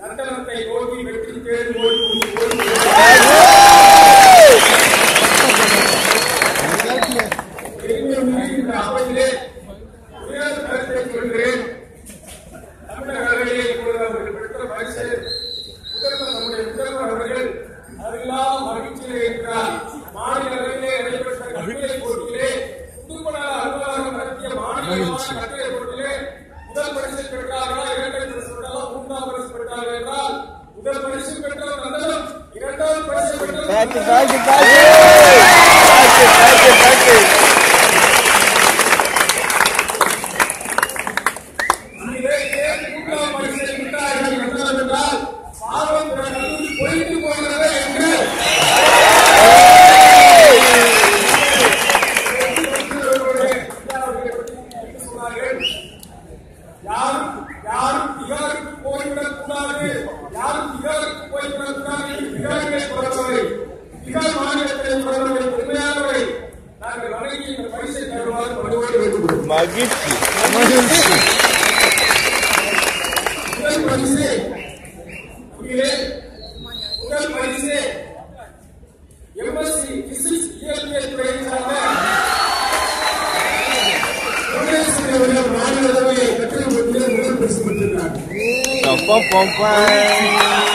நந்தனத்தை நோக்கி வெற்றி இந்த அவையிலே உயர் கருத்தை சொல்கிறேன் தமிழக அளவிலே இப்பொழுது அவர்கள் பெற்ற பரிசு முதல்வர் நம்முடைய முதல்வர் அவர்கள் அதெல்லாம் மகிழ்ச்சியிலே இருக்கிறார் மாநில அளவிலே நடைபெற்ற கட்டுரை போட்டியிலே புதுமண அலுவலகம் நடத்திய மாநில கட்டுரை முதல் பரிசு பெற்றவர் நந்தனம் இரண்டாவது பரிசு பெற்றவர் Back, back, back. Back, back, back. இதிலே ஏன் மூன்றாம் பரிசை பெற்றார்கள் நந்தனம் என்றால் பாவம் பிறகு பொய்த்து போகிறது என்று யாரும் யாரும் திகாருக்கு போய்விடக் கூடாது ಯಾರು ಫಿಗರ್ ಫಿಗರ್ಗೆ ಕೊಡಬಾರದು ಫಿಗರ್ ಮಾಡಿದ್ರೆ ಕೊಡಬಾರದು ಕಡಿಮೆಯಾಗಬಾರದು ನಾನು ನನಗೆ ಪರೀಕ್ಷೆ ತರುವಾಗ ಬಡವಳಿಗೆ ಮಾಗಿಸಿ ಫಿಗರ್ ಪರೀಕ್ಷೆ ಮುಗಿಲೆ ಫಿಗರ್ ಪರೀಕ್ಷೆ ಎಂಎಸ್ಸಿ ಫಿಸಿಕ್ಸ್ ಇಎಲ್ಪಿಎಸ್ ಪ್ರಯೋಜನ ಮಾಡಿದರೆ ಕಟ್ಟಲು ಮುಗಿದ ಮುಗಿದ ಪ್ರಶ್ನೆ 我不管